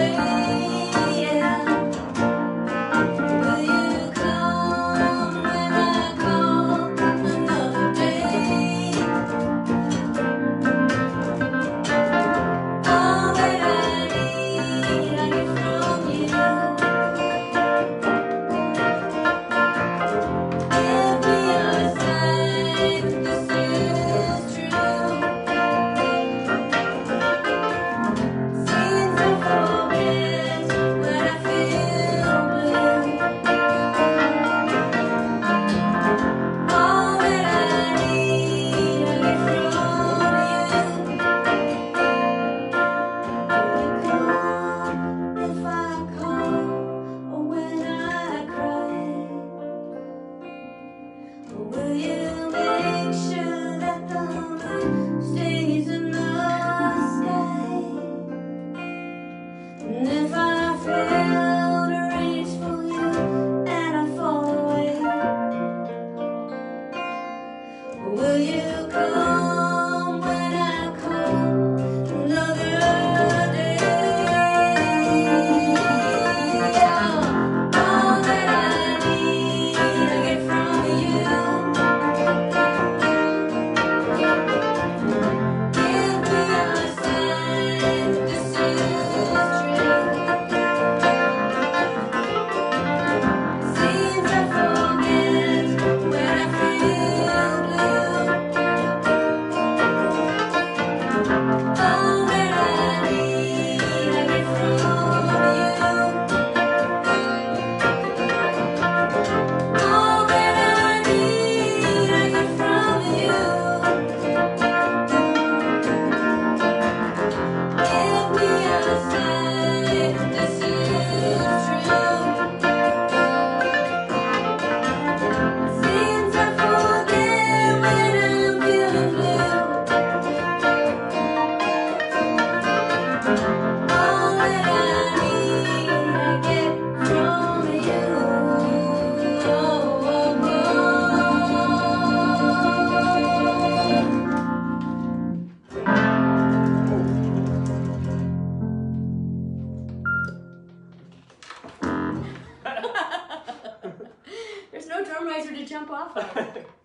say will you come To jump off of.